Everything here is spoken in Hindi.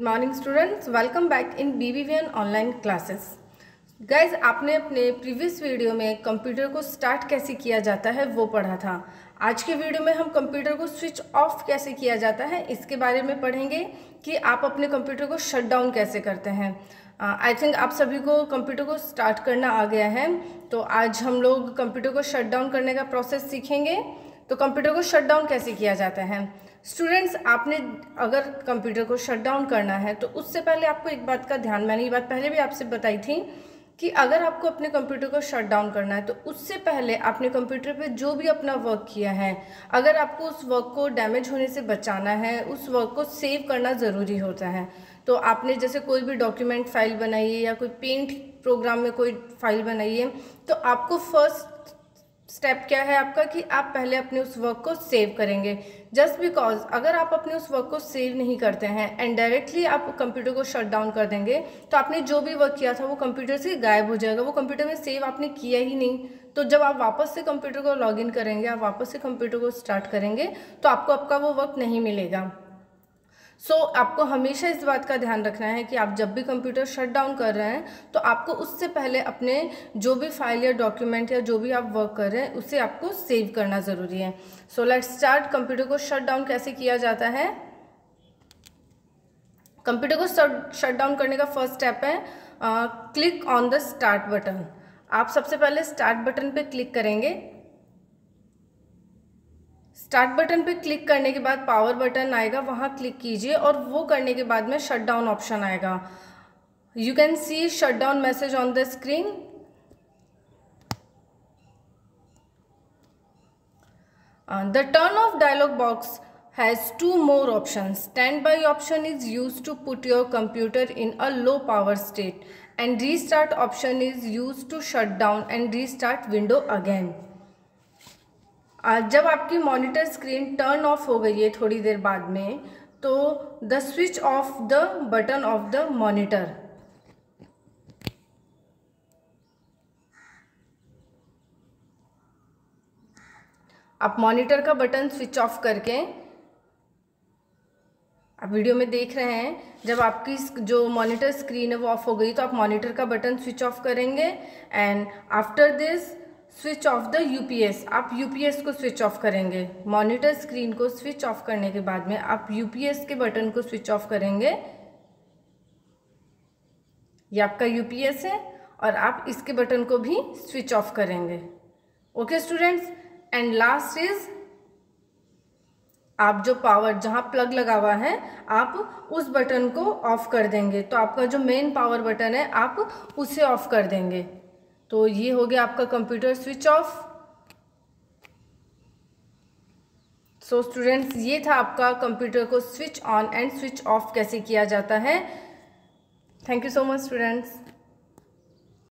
Morning students welcome back in B V V N online classes guys आपने अपने प्रीवियस वीडियो में कंप्यूटर को स्टार्ट कैसे किया जाता है वो पढ़ा था। आज के वीडियो में हम कंप्यूटर को स्विच ऑफ़ कैसे किया जाता है इसके बारे में पढ़ेंगे कि आप अपने कंप्यूटर को शट डाउन कैसे करते हैं। आई uh, थिंक आप सभी को कंप्यूटर को स्टार्ट करना आ गया है तो आज हम लोग कंप्यूटर को शट डाउन करने का प्रोसेस सीखेंगे। तो कंप्यूटर को शट डाउन कैसे किया जाता है? स्टूडेंट्स आपने अगर कंप्यूटर को शट डाउन करना है तो उससे पहले आपको एक बात का ध्यान, मैंने ये बात पहले भी आपसे बताई थी कि अगर आपको अपने कंप्यूटर को शट डाउन करना है तो उससे पहले आपने कंप्यूटर पे जो भी अपना वर्क किया है, अगर आपको उस वर्क को डैमेज होने से बचाना है, उस वर्क को सेव करना ज़रूरी होता है। तो आपने जैसे कोई भी डॉक्यूमेंट फ़ाइल बनाई है या कोई पेंट प्रोग्राम में कोई फ़ाइल बनाई है तो आपको फ़र्स्ट स्टेप क्या है आपका कि आप पहले अपने उस वर्क को सेव करेंगे। जस्ट बिकॉज़ अगर आप अपने उस वर्क को सेव नहीं करते हैं एंड डायरेक्टली आप कंप्यूटर को शट डाउन कर देंगे तो आपने जो भी वर्क किया था वो कंप्यूटर से गायब हो जाएगा। वो कंप्यूटर में सेव आपने किया ही नहीं। तो जब आप वापस से कंप्यूटर को लॉगिन करेंगे, आप वापस से कंप्यूटर को स्टार्ट करेंगे तो आपको आपका वो वर्क नहीं मिलेगा। सो so, आपको हमेशा इस बात का ध्यान रखना है कि आप जब भी कंप्यूटर शट डाउन कर रहे हैं तो आपको उससे पहले अपने जो भी फ़ाइल या डॉक्यूमेंट या जो भी आप वर्क कर रहे हैं उसे आपको सेव करना ज़रूरी है। सो लेट स्टार्ट कंप्यूटर को शट डाउन कैसे किया जाता है? कंप्यूटर को शट डाउन करने का फ़र्स्ट स्टेप है click on the start button आप सबसे पहले स्टार्ट बटन पे क्लिक करेंगे। स्टार्ट बटन पे क्लिक करने के बाद पावर बटन आएगा, वहाँ क्लिक कीजिए और वो करने के बाद में शट डाउन ऑप्शन आएगा। You can see shut down message on the screen the turn off dialog box has two more option stand by option is use to put your computer in a low power state and restart option is use to shut down and restart window again जब आपकी मॉनिटर स्क्रीन टर्न ऑफ़ हो गई है थोड़ी देर बाद में तो the switch off the button of the monitor आप मॉनिटर का बटन स्विच ऑफ़ करके, आप वीडियो में देख रहे हैं, जब आपकी जो मॉनिटर स्क्रीन है वो ऑफ़ हो गई तो आप मॉनिटर का बटन स्विच ऑफ़ करेंगे and after this switch off the UPS. आप यूपीएस को स्विच ऑफ़ करेंगे। मॉनिटर स्क्रीन को स्विच ऑफ़ करने के बाद में आप यूपीएस के बटन को स्विच ऑफ़ करेंगे। ये आपका यूपीएस है और आप इसके बटन को भी स्विच ऑफ़ करेंगे। Okay students, and last is, आप जो पावर, जहाँ प्लग लगा हुआ है, आप उस बटन को ऑफ़ कर देंगे। तो आपका जो मेन पावर बटन है, आप उसे ऑफ़ कर देंगे। तो ये हो गया आपका computer switch off. So students ये था आपका कंप्यूटर को switch on and switch off कैसे किया जाता है। Thank you so much students